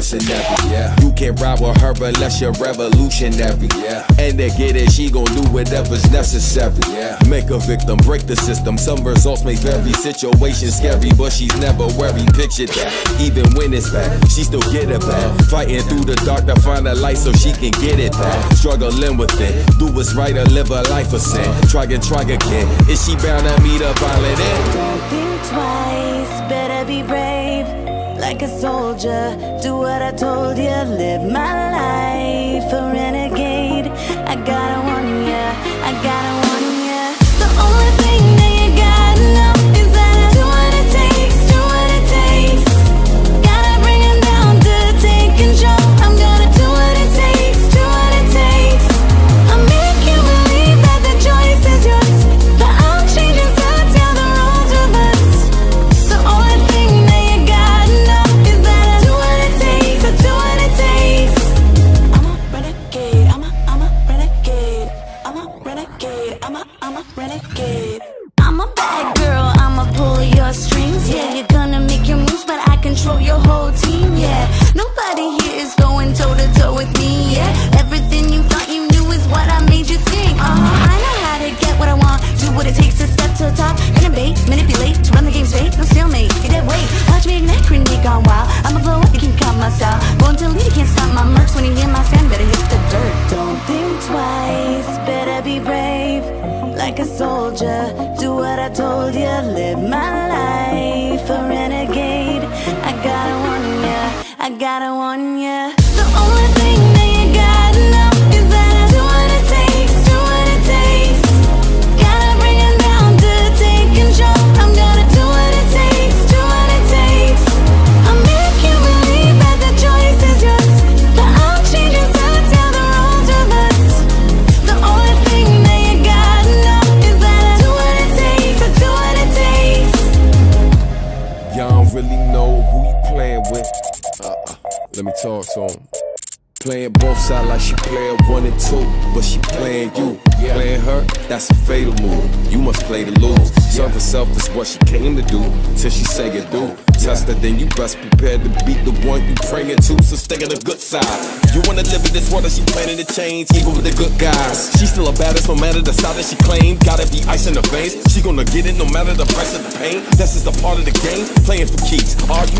mercenary. Yeah. You can't ride with her unless you're revolutionary. Yeah. And to get it, she gon' do whatever's necessary. Yeah. Make a victim, break the system. Some results make every situation scary, but she's never worried. Picture that. Even when it's bad, she still get it back. Fighting through the dark to find a light so she can get it back. Struggling with it. Do what's right or live a life of sin. Try and try again. Is she bound to meet a violent end? Don't think twice, better be brave. Like a soldier, do what I told you. Live my life for renegade. I'm a, I'm a renegade. I'm a bad Like a soldier, do what I told you, live my life a renegade. I gotta warn ya, I gotta warn ya. The only Let me talk to him. Playing both sides like she playing one and two, but she playing you. Playing her, that's a fatal move. You must play to lose. Serve herself is what she came to do, till she say it do. Test her, then you best prepared to beat the one you praying to, so stay on the good side. You wanna live in this world that she planning to change, even with the good guys. She still a baddest, no matter the side that she claim. Gotta be ice in her veins, she gonna get it no matter the price of the pain. That's just a part of the game, playing for keeps. Are you not entertained?